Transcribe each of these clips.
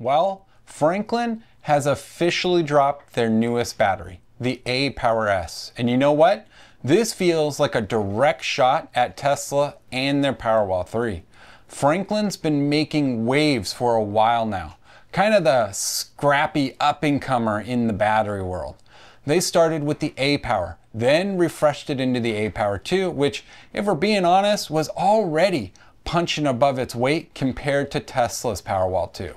Well, Franklin has officially dropped their newest battery, the aPower S. And you know what? This feels like a direct shot at Tesla and their Powerwall 3. Franklin's been making waves for a while now, kind of the scrappy up and comer in the battery world. They started with the aPower, then refreshed it into the aPower 2, which, if we're being honest, was already punching above its weight compared to Tesla's Powerwall 2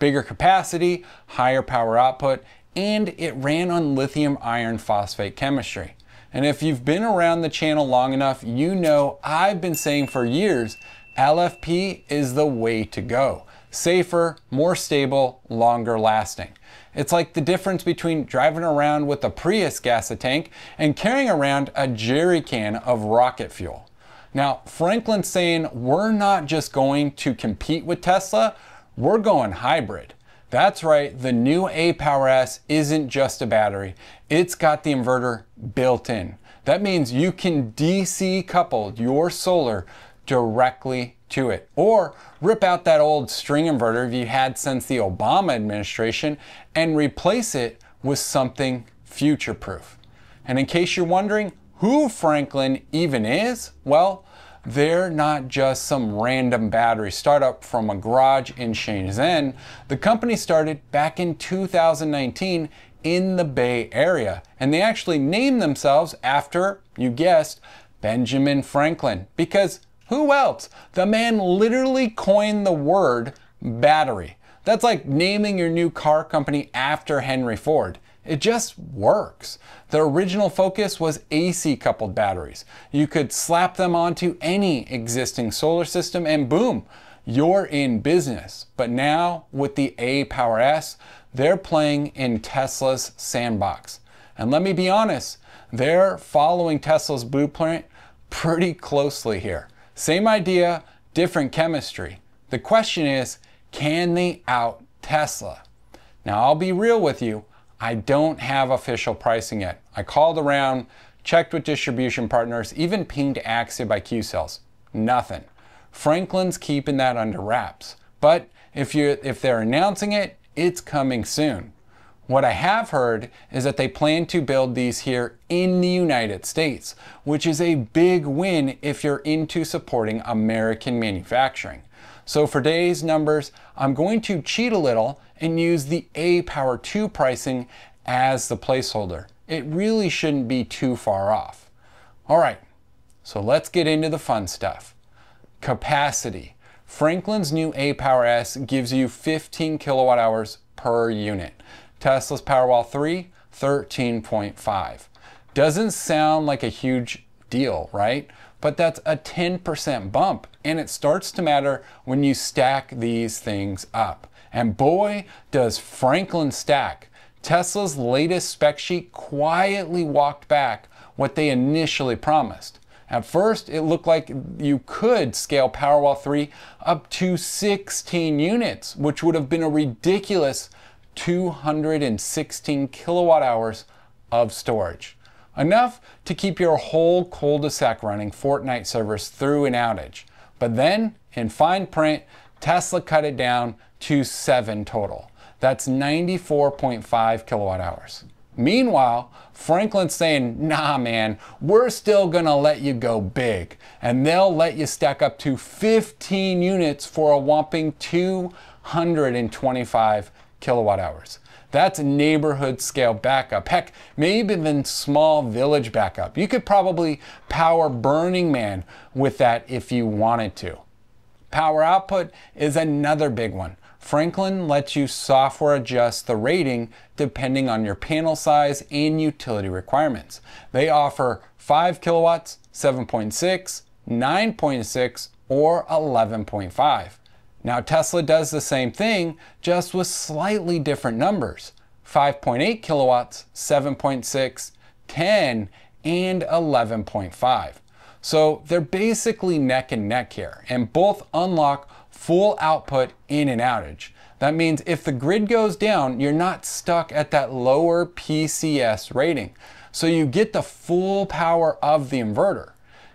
bigger capacity, higher power output, and it ran on lithium iron phosphate chemistry. And if you've been around the channel long enough, you know I've been saying for years, LFP is the way to go. Safer, more stable, longer lasting. It's like the difference between driving around with a Prius gas tank and carrying around a jerry can of rocket fuel. Now, Franklin's saying we're not just going to compete with Tesla, we're going hybrid. That's right, the new aPower S isn't just a battery, it's got the inverter built in. That means you can DC couple your solar directly to it. Or rip out that old string inverter you had since the Obama administration and replace it with something future proof. And in case you're wondering who Franklin even is, well, they're not just some random battery startup from a garage in Shenzhen. The company started back in 2019 in the Bay Area, and they actually named themselves after, you guessed, Benjamin Franklin. Because who else? The man literally coined the word battery. That's like naming your new car company after Henry Ford. It just works. The original focus was AC coupled batteries. You could slap them onto any existing solar system and boom, you're in business. But now with the aPower S, they're playing in Tesla's sandbox. And let me be honest, they're following Tesla's blueprint pretty closely here. Same idea, different chemistry. The question is, can they out Tesla? Now I'll be real with you, I don't have official pricing yet. I called around, checked with distribution partners, even pinged Axia by Qcells. Nothing. Franklin's keeping that under wraps. But if you if they're announcing it, it's coming soon. What I have heard is that they plan to build these here in the United States, which is a big win if you're into supporting American manufacturing. So for today's numbers, I'm going to cheat a little and use the aPower 2 pricing as the placeholder. It really shouldn't be too far off. All right, so let's get into the fun stuff. Capacity. Franklin's new aPower S gives you 15 kilowatt hours per unit. Tesla's Powerwall 3, 13.5. Doesn't sound like a huge deal, right? But that's a 10% bump, and it starts to matter when you stack these things up. And boy, does Franklin stack. Tesla's latest spec sheet quietly walked back what they initially promised. At first, it looked like you could scale Powerwall 3 up to 16 units, which would have been a ridiculous 216 kilowatt hours of storage. Enough to keep your whole cul-de-sac running Fortnite servers through an outage. But then, in fine print, Tesla cut it down to 7 total. That's 94.5 kilowatt hours. Meanwhile, Franklin's saying, nah, man, we're still gonna let you go big. And they'll let you stack up to 15 units for a whopping 225 kilowatt hours. That's neighborhood scale backup. Heck, maybe even small village backup. You could probably power Burning Man with that if you wanted to. Power output is another big one. Franklin lets you software adjust the rating depending on your panel size and utility requirements. They offer 5 kilowatts, 7.6, 9.6, or 11.5. Now Tesla does the same thing, just with slightly different numbers. 5.8 kilowatts, 7.6, 10, and 11.5. So they're basically neck and neck here, and both unlock full output in an outage. That means if the grid goes down, you're not stuck at that lower PCS rating. So you get the full power of the inverter.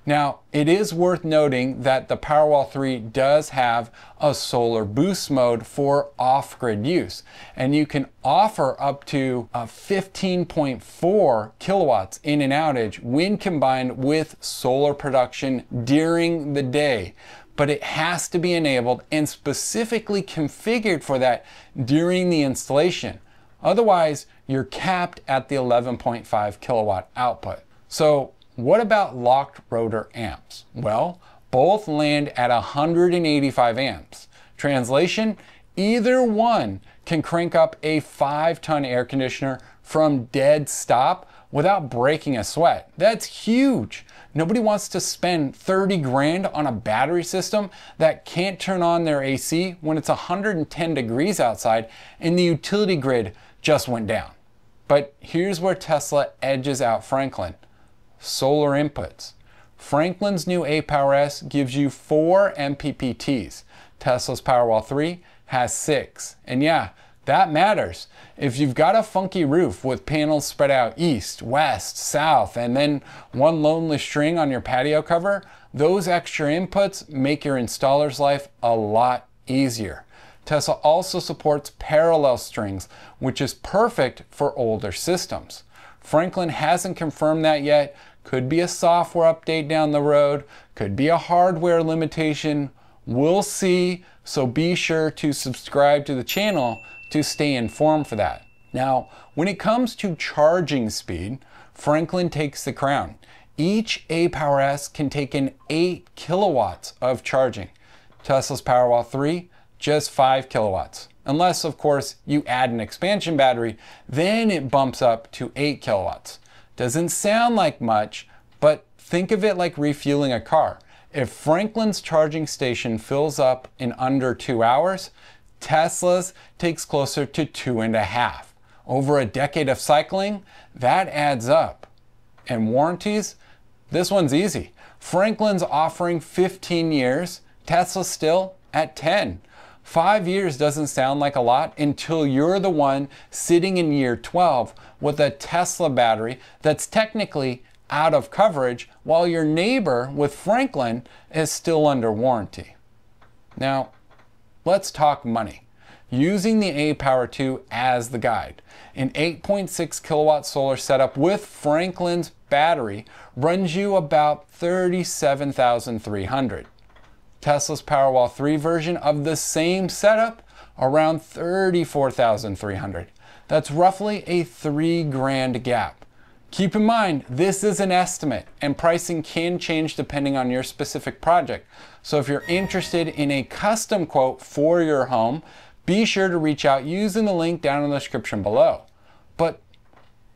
Now, it is worth noting that the Powerwall 3 does have a solar boost mode for off-grid use, and you can offer up to uh, 15.4 kilowatts in an outage when combined with solar production during the day. But it has to be enabled and specifically configured for that during the installation. Otherwise, you're capped at the 11.5 kilowatt output. So what about locked rotor amps? Well, both land at 185 amps. Translation, either one can crank up a 5 ton air conditioner from dead stop without breaking a sweat. That's huge. Nobody wants to spend 30 grand on a battery system that can't turn on their AC when it's 110 degrees outside and the utility grid just went down. But here's where Tesla edges out Franklin solar inputs. Franklin's new aPower S gives you four MPPTs. Tesla's Powerwall 3 has six. And yeah, that matters. If you've got a funky roof with panels spread out east, west, south, and then one lonely string on your patio cover, those extra inputs make your installer's life a lot easier. Tesla also supports parallel strings, which is perfect for older systems. Franklin hasn't confirmed that yet. Could be a software update down the road, could be a hardware limitation. We'll see, so be sure to subscribe to the channel to stay informed for that. Now, when it comes to charging speed, Franklin takes the crown. Each aPower S can take in 8 kilowatts of charging. Tesla's Powerwall 3, just 5 kilowatts unless of course you add an expansion battery, then it bumps up to 8 kilowatts. Doesn't sound like much, but think of it like refueling a car. If Franklin's charging station fills up in under two hours, Tesla's takes closer to two and a half. Over a decade of cycling, that adds up. And warranties? This one's easy. Franklin's offering 15 years, Tesla still at 10. Five years doesn't sound like a lot until you're the one sitting in year 12 with a Tesla battery that's technically out of coverage while your neighbor with Franklin is still under warranty. Now, let's talk money. Using the aPower 2 as the guide, an 8.6 kilowatt solar setup with Franklin's battery runs you about 37,300. Tesla's Powerwall 3 version of the same setup around 34,300. That's roughly a 3 grand gap. Keep in mind, this is an estimate and pricing can change depending on your specific project. So if you're interested in a custom quote for your home, be sure to reach out using the link down in the description below. But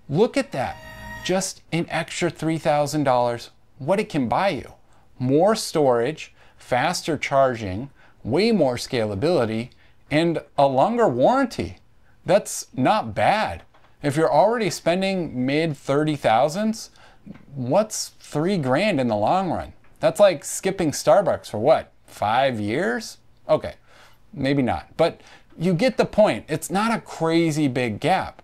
look at that, just an extra $3,000, what it can buy you. More storage, faster charging, way more scalability, and a longer warranty. That's not bad. If you're already spending mid 30 thousands, what's three grand in the long run? That's like skipping Starbucks for what, five years? Okay, maybe not, but you get the point. It's not a crazy big gap.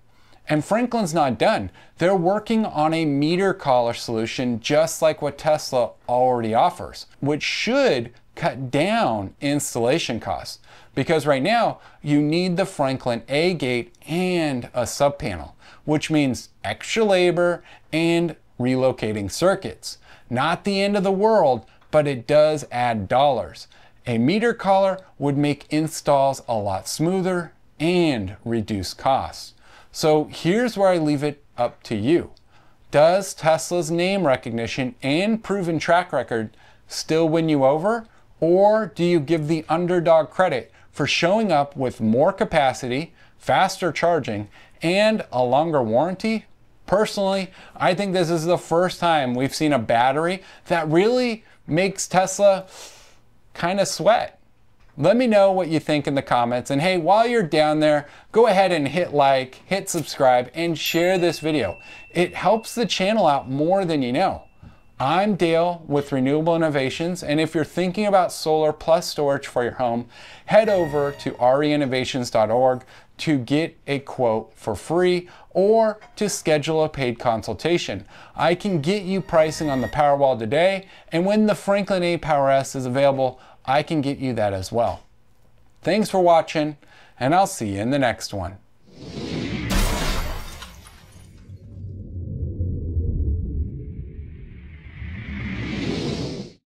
And Franklin's not done. They're working on a meter collar solution just like what Tesla already offers, which should cut down installation costs. Because right now, you need the Franklin aGate and a subpanel, which means extra labor and relocating circuits. Not the end of the world, but it does add dollars. A meter collar would make installs a lot smoother and reduce costs. So here's where I leave it up to you. Does Tesla's name recognition and proven track record still win you over? Or do you give the underdog credit for showing up with more capacity, faster charging, and a longer warranty? Personally, I think this is the first time we've seen a battery that really makes Tesla kind of sweat. Let me know what you think in the comments. And hey, while you're down there, go ahead and hit like, hit subscribe, and share this video. It helps the channel out more than you know. I'm Dale with Renewable Innovations, and if you're thinking about solar plus storage for your home, head over to reinnovations.org to get a quote for free or to schedule a paid consultation. I can get you pricing on the Powerwall today, and when the Franklin aPower S is available, I can get you that as well. Thanks for watching, and I'll see you in the next one.